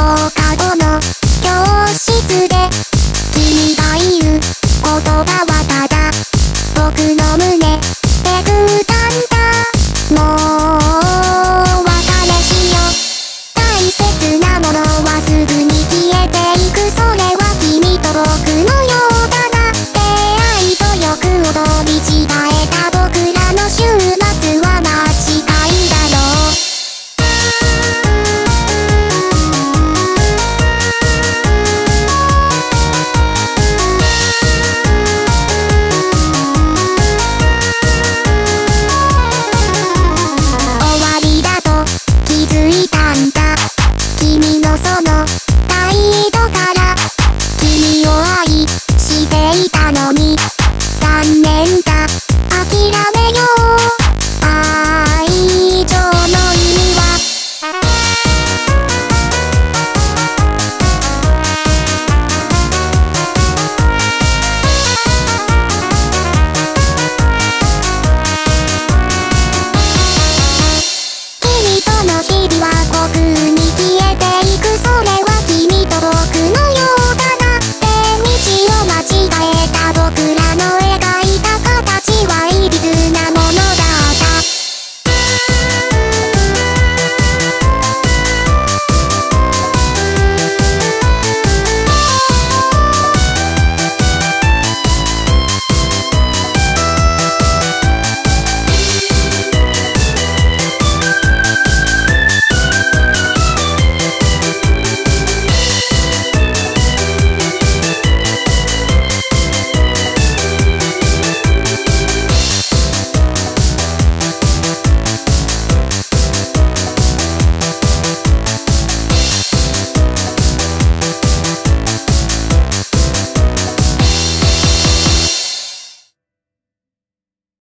こ